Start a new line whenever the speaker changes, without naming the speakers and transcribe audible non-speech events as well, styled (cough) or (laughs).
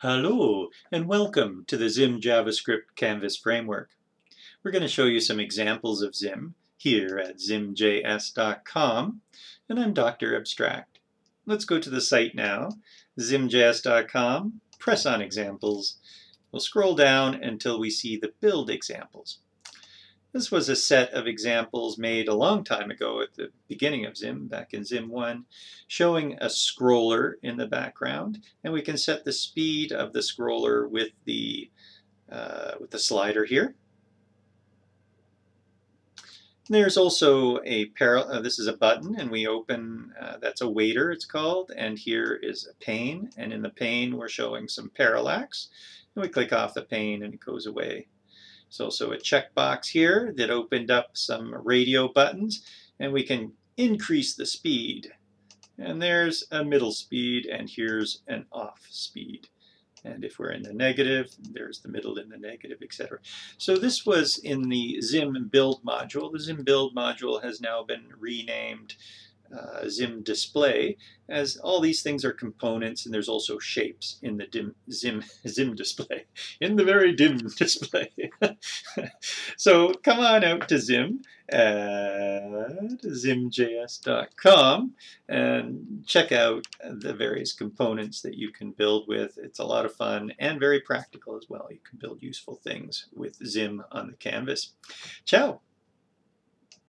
Hello and welcome to the Zim JavaScript Canvas framework. We're going to show you some examples of Zim here at zimjs.com and I'm Dr. Abstract. Let's go to the site now, zimjs.com, press on examples. We'll scroll down until we see the build examples. This was a set of examples made a long time ago at the beginning of Zim, back in Zim 1, showing a scroller in the background, and we can set the speed of the scroller with the, uh, with the slider here. There's also a parallel, uh, this is a button, and we open, uh, that's a waiter it's called, and here is a pane, and in the pane we're showing some parallax, and we click off the pane and it goes away. There's also a checkbox here that opened up some radio buttons and we can increase the speed. And there's a middle speed and here's an off speed. And if we're in the negative, there's the middle in the negative, etc. So this was in the Zim build module. The Zim build module has now been renamed Uh, Zim display, as all these things are components and there's also shapes in the dim, Zim, (laughs) Zim display, (laughs) in the very dim (laughs) display. so come on out to Zim at zimjs.com and check out the various components that you can build with. It's a lot of fun and very practical as well. You can build useful things with Zim on the canvas. Ciao!